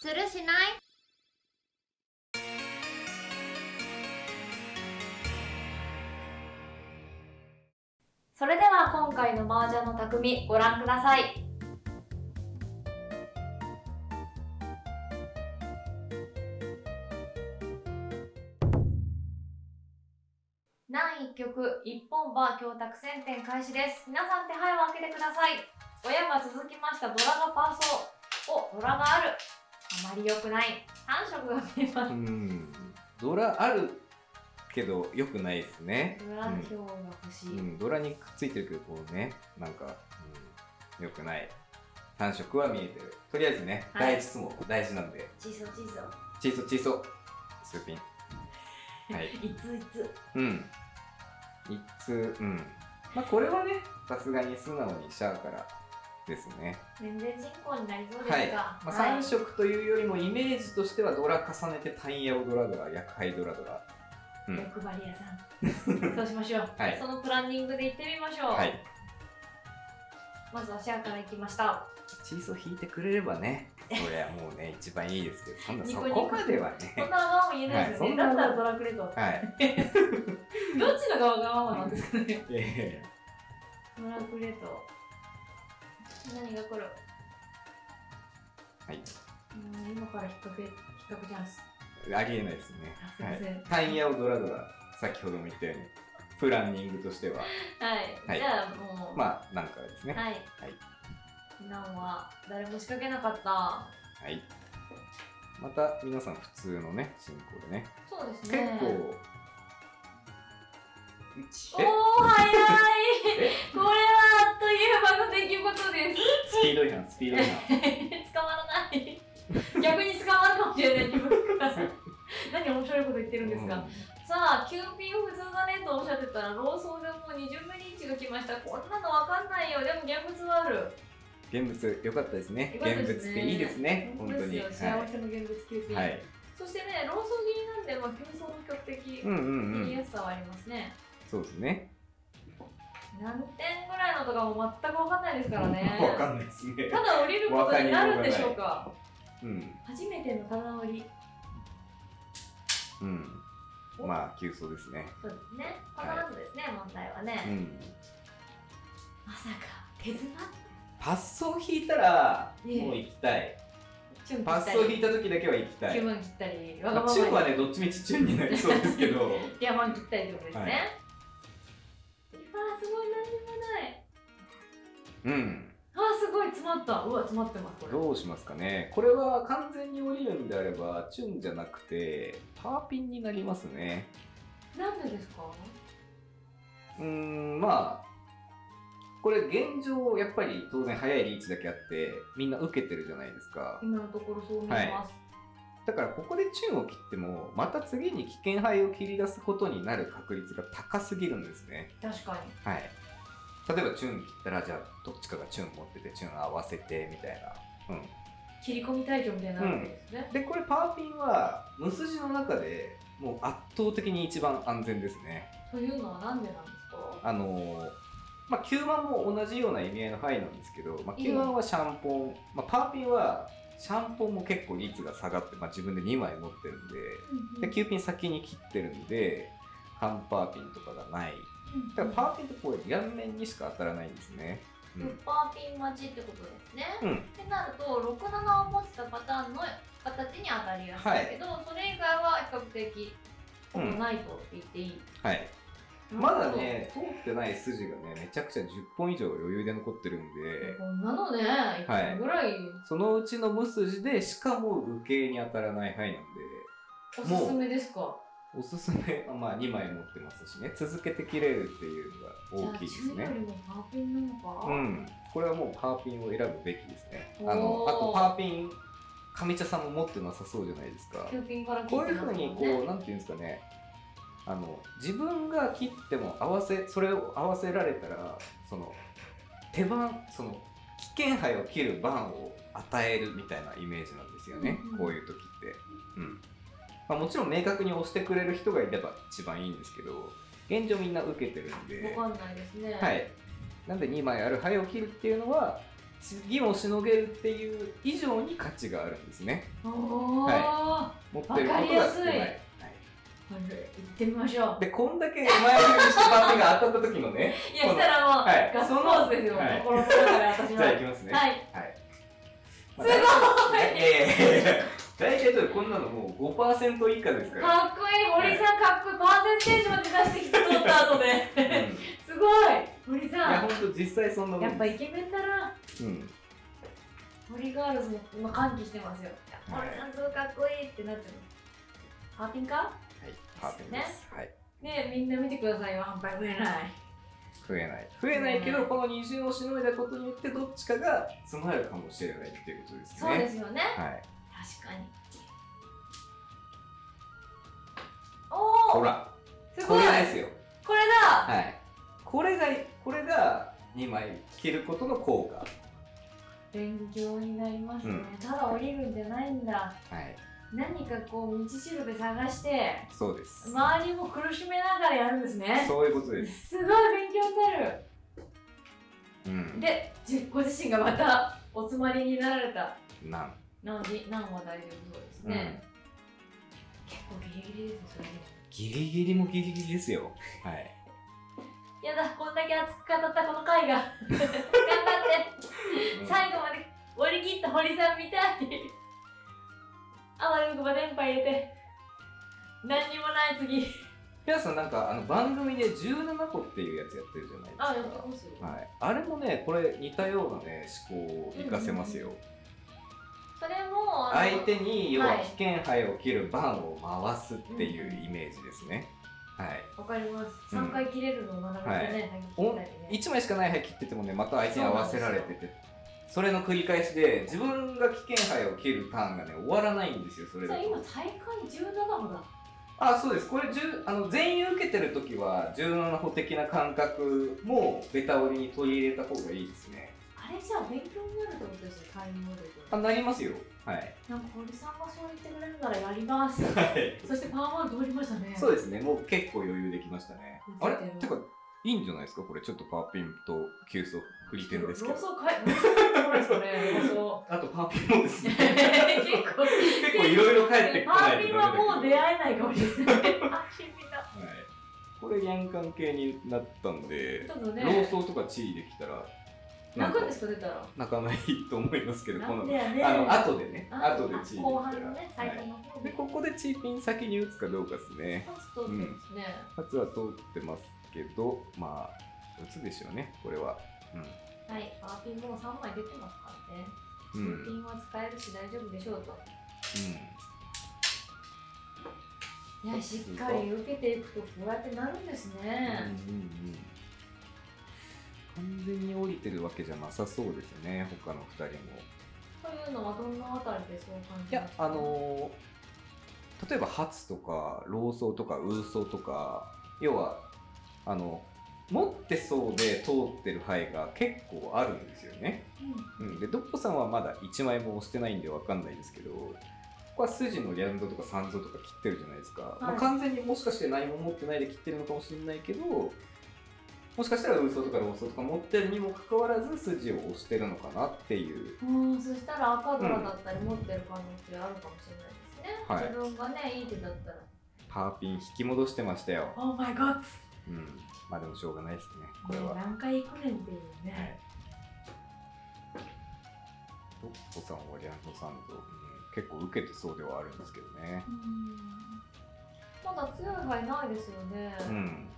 するしない？それでは今回の麻雀の匠ご覧ください。南一曲一本馬教託戦展開始です。皆さん手配を開けてください。親が続きましたドラがパーソー。おドラがある。あまり良くない。3色が見えます。うん。ドラあるけど良くないですね。ドラ表が欲しい、うん、ドラにくっついてるけどこうねなんか、うん、良くない。単色は見えてる。とりあえずね、はい。第一質問。大事なんで。チーソチーソチーソチーソスーピン。はい。いついつ。うん。一通うん。まあこれはねさすがに素直にしちゃうからですね。全然人口になりそうですはい、が、まあ、3色というよりもイメージとしてはドラ重ねてタイヤオドラドラ薬杯ドラドラ。うん。欲張り屋さん。そうしましょう、はい。そのプランニングで行ってみましょう、はい。まずはシェアから行きました。チーソー引いてくれればねそりゃもうね 一番いいですけど。そんなそこまではね。そんなわがまま言えないですよね、はい。だったらドラクレと、はい。どっちのがわがままなんですかね。いやいやいやドラクレと何が来る？はい。うん今から引っ掛け引っ掛けチャンスありえないですね。はい、タイヤオドラドラ先ほども言ったようにプランニングとしては。はい、はい。じゃあもう、まあなんかですね。はい。はい。なんは誰も仕掛けなかった。はい。また皆さん普通のね進行でね。そうです結ね構おえー早い。え？これはあっという間の出来事です。スピード違反スピード違反。捕まらない。逆に捕まるかもしれない。自分が何面白いこと言ってるんですか、うん。さあキューピン普通だねとおっしゃってたらローソンでもう20ミリインチが来ました。こんなのわかんないよ。でも現物はある。現物良かったですね。よかった現物っていいですね。本当に。幸せの現物キューピン、はい、はい、そしてねローソン切りなんで、まあ、急走の曲的うんうんう切りやんすさはありますね、そうですね何点ぐらいのとかも全くわかんないですからね。わかんないですね。ただ降りることになるんでしょうか。うん。初めての棚降り。うん。まあ急走ですね。そうですね。この後ですね、問題はうね、ん。まさか手綱パッソを引いたらもう行きたい。パッソを引いた時だけは行きたい。気分切ったり。わがまあままにチュンはねどっちみちチュンになりそうですけど。イヤマン切ったりってことですね、はいうん。あーすごい詰まった。うわ詰まってますこれ。どうしますかね。これは完全に降りるんであればチュンじゃなくてパーピンになりますね。なんでですか？うーんまあこれ現状やっぱり当然速いリーチだけあってみんな受けてるじゃないですか。今のところそう見えます、だからここでチュンを切ってもまた次に危険牌を切り出すことになる確率が高すぎるんですね。確かに。はい例えばチュン切ったらじゃあどっちかがチュン持っててチュン合わせてみたいな。うん。切り込み隊長みたいになるわけですね、でこれパーピンは無筋の中でもう圧倒的に一番安全ですね。というのはなんでなんですか？あのーまあ、9番も同じような意味合いの範囲なんですけど、まあ、9番はシャンポン、まあ、パーピンはシャンポンも結構率が下がって、まあ、自分で2枚持ってるんで。で9ピン先に切ってるんで半パーピンとかがないだからパーピンってこう両面にしか当たらないんですね、うウん。ッパーピン待ちってことですね、うん。ってなると67を持ってたパターンの形に当たりやすいけど、それ以外は比較的ほぼないと言っていい、はい。まだね通ってない筋がねめちゃくちゃ10本以上余裕で残ってるんで。こんなのね1本ぐらい？そのうちの無筋でしかも無形に当たらない範囲なんで。おすすめですか？おすすめはまあ2枚持ってますしね。続けて切れるっていうのが大きいですね。中よりもパーピンなのか、うん。これはもうパーピンを選ぶべきですね。あのあとパーピン上茶さんも持ってなさそうじゃないですか。9ピンから切こういうふうにこねうなんていうんですかね。あの自分が切っても合わせそれを合わせられたらその手番その危険牌を切る番を与えるみたいなイメージなんですよね、うんうん。こういう時って、うんまあ、もちろん明確に押してくれる人がいれば一番いいんですけど現状みんな受けてるんで。わかんないですね。はい。なんで2枚ある牌を切るっていうのは次もしのげるっていう以上に価値があるんですね。は持ってることが少わかりやすい。ない、はい行ってみましょう。でこんだけ前振りしてパーティーが当たった時のね いやしたらもう、はい。ガッツポーズですよ、はい心の中で私じはゃあいきますね。はい。はいすごい。いやいやいや大体こんなのもう5%以下ですから。かっこいい堀さんかっこいいパーセンテージまで出してきて取った後で。うん。いすごい堀やさん。本当実際そんなもんやっぱイケメンだなうん堀ガールズも今歓喜してますよ。はい堀さんすごいかっこいいってなってるパーピンかはいパーティーです、はい。ねえみんな見てくださいよ販売増えない。増えない。増えないけど、うんこの二重をしのいだことによってどっちかが詰まるかもしれないっていうことですね。そうですよね。はい確かに。おおほら。こすごい。れですよ。これだ。はい。これがこれが2枚切ることの効果。勉強になりますね、うん。ただ降りるんじゃないんだ。はい。何かこう道しるべ探してそうです、周りも苦しめながらやるんですね。そういうことです。すごい勉強になる。うん。でじご自身がまたおつまりになられた。なん何何は大丈夫そうですね、結構ギリギリですよね。ギリギリもギリギリですよ。はい。やだこんだけ熱く語ったこの回が。頑張って。最後まで割り切った堀さんみたい。あわよくば電波入れて。何にもない次。皆さんなんかあの番組で17個っていうやつやってるじゃないですか。あやってますよ。はい、あれもねこれ似たようなね思考を活かせますよ、それもあの相手に要ははい。危険牌を切る番を回すっていうイメージですね、はい。わかります。うん。3回切れるのを並べてね、お切ったりね1枚しかない牌切っててもねまた相手に合わせられてて。それの繰り返しで自分が危険牌を切るターンがね終わらないんですよそれだと。じゃあ今大会17歩だ。あそうです。これ10あの全員受けてる時は17歩的な感覚もベタ折りに取り入れた方がいいですね。あれじゃあ勉強になるってことですよタイムモデルあなりますよはい。なんか堀さんがそう言ってくれるならやります。はい。そしてパワーマン通りましたね。そうですね、もう結構余裕できましたね。あれ？てか、いいんじゃないですか？これ、ちょっとパーピンと急速振り点ですけど。ローソンかいローソンどうですかね。ローソあとパーピンもですンね。結構結構いろいろ帰ってこパないとーピンはもう出い。会えないかもしれない。安心だはい。これ、ヤン関係になったんで、ちょっとね。ローソンとかチリできたら、なんですか出たら泣かないと思いますけど、このねあの、後でね、あ後でチリでき後。半のね最はい後の方で、ここでチーピン先に打つかどうかですね。一つ通ってますね、初は通ってますけど、まあ、打つでしょうね、これは。うん。はいパーピンもう3枚出てますからねう新ピん。ンは使えるし大丈夫でしょうといやしっかり受けていくとこうやってなるんですうんね、うんうん完全に降りてるわけじゃなさそうですね他の2人も。というのはどんなあたりでそう感じいやあのー例えば初とか老僧とかウソとか要はあの持ってそうで通ってる牌が結構あるんですよね、うん、でドッポさんはまだ1枚も押してないんでわかんないですけどここは筋のリャンドとかサンゾとか切ってるじゃないですか、まあ、完全にもしかして何も持ってないで切ってるのかもしれないけどもしかしたらウソとかローソとか持ってるにもかかわらず筋を押してるのかなっていう。うん、うん、そしたら赤ドラだったり持ってる可能性あるかもしれないですね、はい。自分がねいい手だったら。パーピン引き戻してましたよ。Oh my god! うん。まあでもしょうがないですねこれねは、何回行くねんっていうはい。ね、ドッポさんはリャンドサンド、うん、結構受けてそうではあるんですけどね。うん。まだ強い牌ないですよね、うん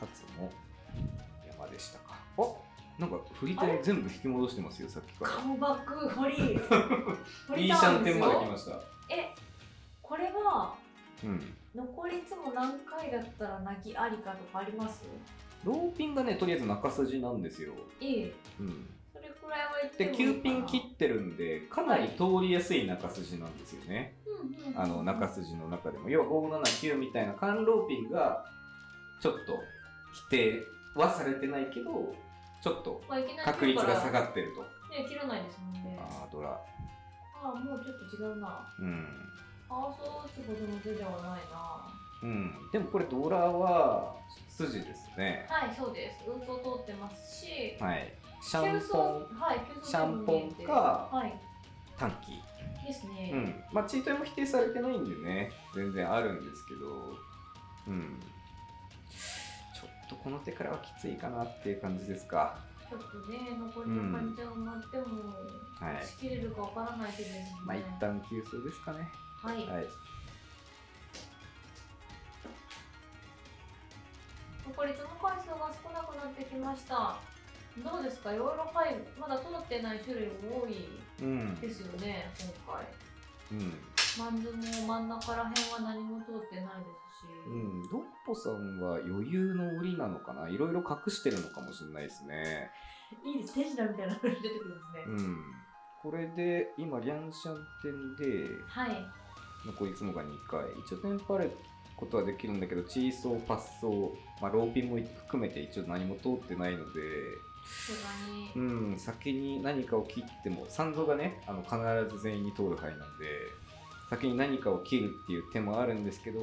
初も山でしたか。あなんか振り手全部引き戻してますよさっきから。カムバック堀。堀いいシャンテンまで来すました。えこれはうん。残りいつも何回だったら泣きありかとかあります？ローピンがねとりあえず中筋なんですよ、いいうん、それくらいは言ってでもいいかな。9ピン切ってるんでかなり通りやすい中筋なんですよね、うんうんうんあの中筋の中でも。要は579みたいなカンローピンがちょっと否定はされてないけどちょっと確率が下っがってると。ね切らないですもんね。あードラ。ああもうちょっと違うな。うん。ああそう打つほどの手ではないな。うん。でもこれドラは筋ですね。はいそうです。運送通ってますしはい。シャンポン。はいシャンポンかはい。短期。ですね、うん。まあチートイも否定されてないんでね。全然あるんですけど。うんとこの手からはきついかなっていう感じですか。ちょっとね残りの患者が埋まっても、はい。しきれるかわからない手ですね。まあ一旦急走ですかね。はい、はい。残り積む回数が少なくなってきました。どうですか？いろいろはいまだ通ってない種類も多いうん。ですよね今回。うん。マンズも真ん中ら辺は何も通ってないですし、うん、ドッポさんは余裕の檻なのかな？いろいろ隠してるのかもしれないですね。いいです手品みたいなのが出てくるんですね、うん。これで今、リャンシャン店ではい残りつもが2回。一応テンパることはできるんだけど、チーソー、パッソー、まあ、ローピンも含めて一応何も通ってないので、うん、先に何かを切っても、三蔵がね、あの必ず全員に通る範囲なんで、先に何かを切るっていう手もあるんですけど、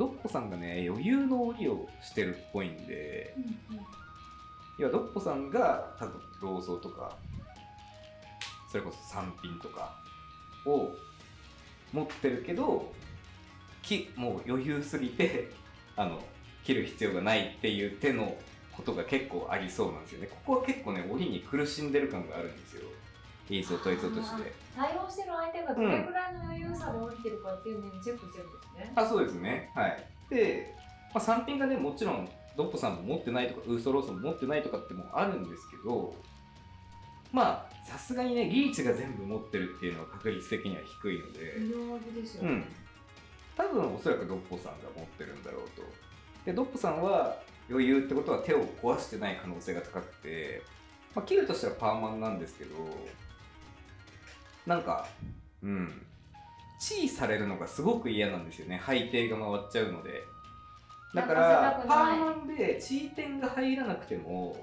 ドッポさんがね、余裕の檻をしてるっぽいんで、うんうん。要はドッポさんが多分ローソーとかそれこそ三品とかを持ってるけどきもう余裕すぎて あの切る必要がないっていう手のことが結構ありそうなんですよね。ここは結構ね檻に苦しんでる感があるんですよとして。対応してる相手がどれぐらいの余裕さで降りてるかっていうのにチェックしてるんですね、あそうですね。はい。で、まあ、三品がねもちろんドッポさんも持ってないとかウーソローソンも持ってないとかってもあるんですけどまあさすがにねリーチが全部持ってるっていうのは確率的には低いので、ですよね、うん。多分おそらくドッポさんが持ってるんだろうと。でドッポさんは余裕ってことは手を壊してない可能性が高くて、まあ、切るとしたらパーマンなんですけどなんかうん。チーされるのがすごく嫌なんですよね。配定が回っちゃうので。だからパーマンでチー点が入らなくても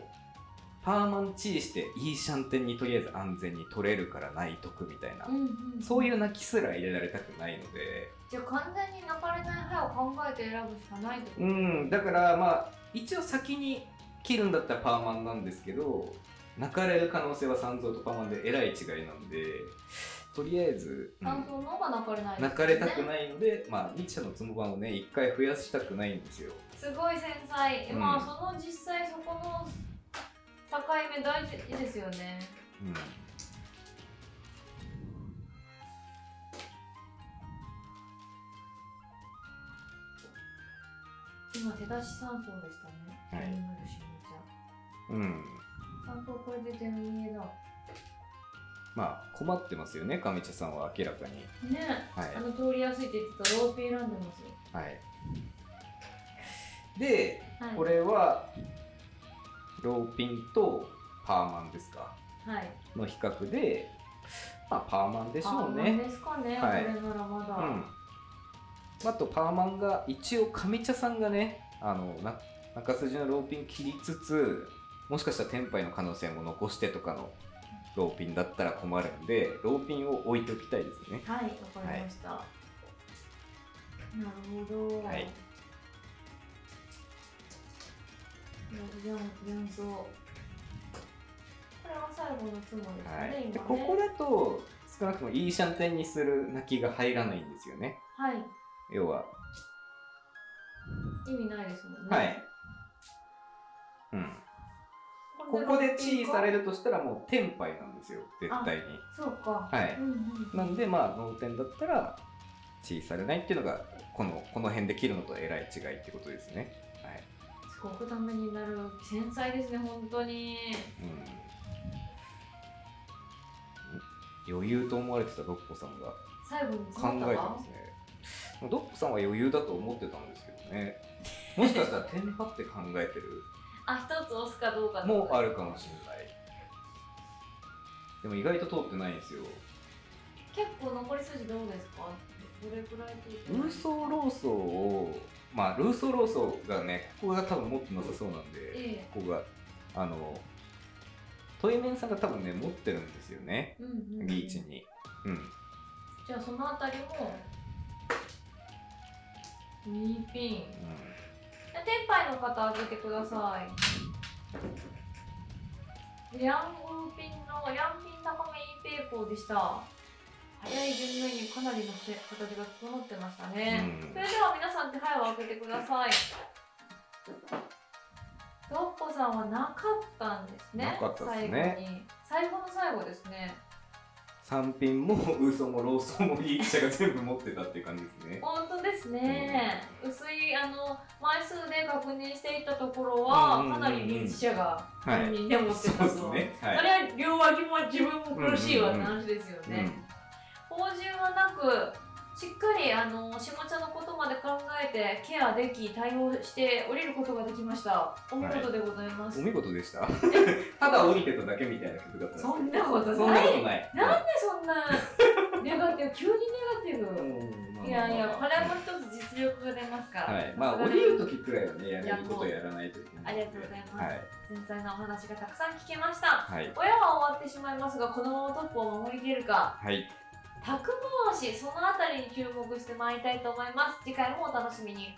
パーマンチーしていいシャンテンにとりあえず安全に取れるからない得みたいな、うんうん、そういう泣きすら入れられたくないので。じゃあ完全に泣かれない歯を考えて選ぶしかないってこと。うん。だからまあ一応先に切るんだったらパーマンなんですけど泣かれる可能性は三蔵とパーマンでえらい違いなんでとりあえず、うん。感想の方が泣かれないですよね。泣かれたくないので、まあ、リーチャのつもばをね一回増やしたくないんですよ。すごい繊細、うん。まあその実際そこの境目大事ですよね。うん。今手出し三層でしたね。うんこれで全見えだまあ困ってますよね上家さんは明らかに。ね。はい。あの通りやすいって言ってたローピン選んでますよはい。ではい。これはローピンとパーマンですか？はい。の比較でまあパーマンでしょうね。ですかね、はい。これならまだ、うん。あとパーマンが一応上家さんがねあのな中筋のローピン切りつつもしかしたらテンパイの可能性も残してとかのローピンだったら困るんでローピンを置いておきたいですねはい、わかりました。なるほど。はいじゃあ、元素。これは最後のつもりですね、はい、で。ここだと少なくともいいシャンテンにする泣きが入らないんですよねはい、要は意味ないですもんね。はい。うんここでチーされる。るとしたらもうテンパイなんですよ絶対にそうか。はいうんうん、なんでまあ脳天だったらチーされないっていうのがこのこの辺で切るのとえらい違いってことですねはいすごくためになる。繊細ですね、本当に。うん余裕と思われてたドッポさんが最後に考えてますねドッポさんは余裕だと思ってたんですけどねもしかしたらテンパって考えてるあ、一つ押すかどうかもうあるかもしれない。でも意外と通ってないんですよ。結構残り筋どうですか？どれくらい通ってルーソーローソーをまあルーソーローソーがねここが多分持ってなさそうなんで、ええ。ここがあのトイメンさんが多分ね持ってるんですよね。うんうんうん、リーチに。うん。じゃあそのあたりも2ピン。うんテンパイの方開けてください。ヤングピンのヤンピン高めインペイコーでした。早い順目にかなりの形が整ってましたね、うん。それでは皆さん手配を開けてください。ドッポさんはなかったんですね。なかったですね。最後に。最後の最後ですね三品もウーソもローソンもリーチャが全部持ってたっていう感じですね。本当ですね、薄いあの枚数で確認していたところは、うんうんうんうん。かなりリーチ者がはい本人で持ってたと、そうですね。はい。それは両脇も自分も苦しいわって話ですよね、うん。芳醇はなくしっかりあの下茶のことまで考えてケアでき対応して降りることができました。お見事でございます、お見事でした？ただ降りてただけみたいな曲だったそんなことなない。なんでそんなネガティブ急にネガティブ、うんいやいやこれも一つ実力が出ますから。はい。まあ降りる時くらいはねやれることやらないといけないありがとうございます。はい。繊細なお話がたくさん聞けました。はい。親は終わってしまいますがこのままトップを守りきれるか。はいタク回しそのあたりに注目してまいりたいと思います。次回もお楽しみに。